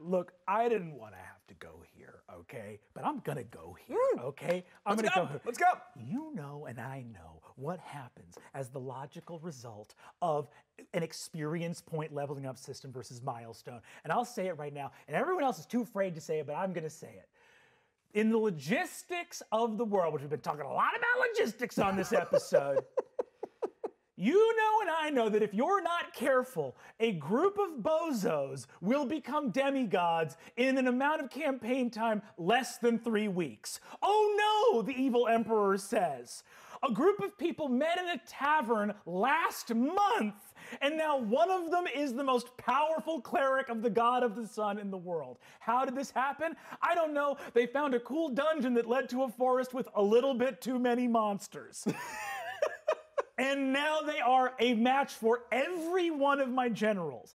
Look, I didn't want to have to go here, okay? But I'm gonna go here, hmm. okay? I'm Let's gonna go. here. Let's go. You know, and I know what happens as the logical result of an experience point leveling up system versus milestone. And I'll say it right now, and everyone else is too afraid to say it, but I'm gonna say it. In the logistics of the world, which we've been talking a lot about logistics on this episode. You know, and I know that if you're not careful, a group of bozos will become demigods in an amount of campaign time less than three weeks. Oh no, the evil emperor says. A group of people met in a tavern last month, and now one of them is the most powerful cleric of the god of the sun in the world. How did this happen? I don't know. They found a cool dungeon that led to a forest with a little bit too many monsters. And now they are a match for every one of my generals.